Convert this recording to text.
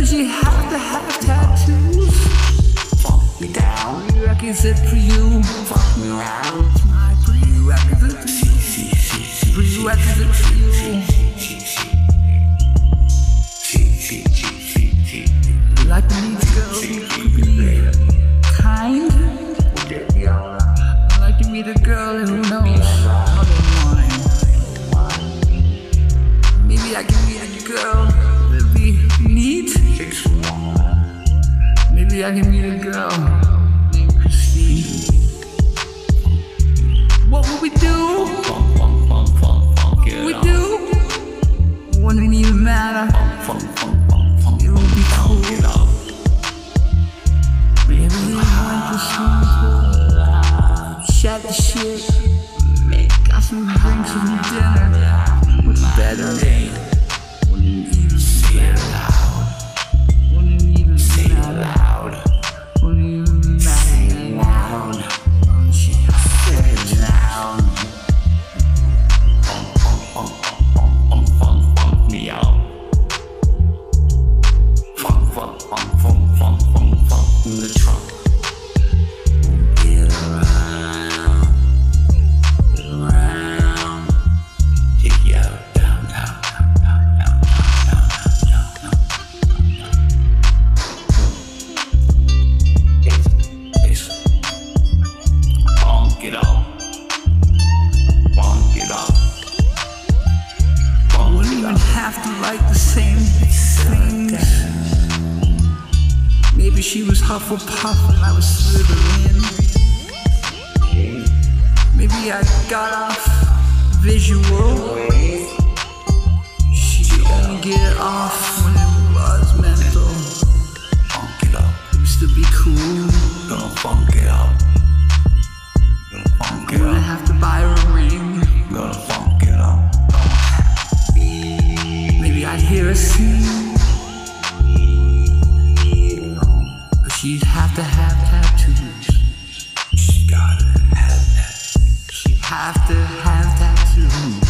Does she have to have tattoos? Fuck me down. Three records it for you. Fuck me around. My three records for you. Three records it for you. Like the needs girl. Maybe I can meet a girl named Christine. What would we do? Funk, funk, funk, funk, funk it we do? Wouldn't even matter. Funk, funk, funk, funk, funk, it would be cool. Funk it up. Really like this song. The shit. Make us some drinks and dinner. What's better? me out. she was Hufflepuff and I was Slytherin. Maybe I got off visual. She only get off. have to have that too.